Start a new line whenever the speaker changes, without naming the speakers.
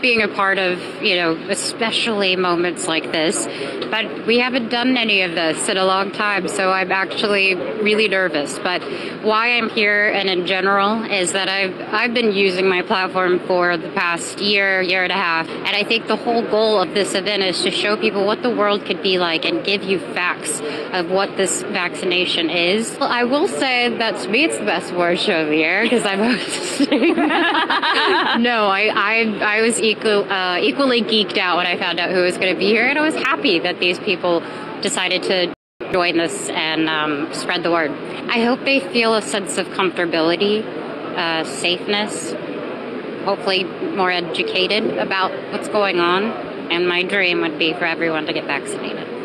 being a part of, you know, especially moments like this. But we haven't done any of this in a long time, so I'm actually really nervous. But why I'm here and in general is that I've I've been using my platform for the past year, year and a half, and I think the whole goal of this event is to show people what the world could be like and give you facts of what this vaccination is. Well, I will say that to me it's the best award show of the year because I'm hosting. no, I, I I was equal, uh, equally geeked out when I found out who was going to be here, and I was happy that these people decided to join this and um, spread the word. I hope they feel a sense of comfortability, uh, safeness, hopefully more educated about what's going on. And my dream would be for everyone to get vaccinated.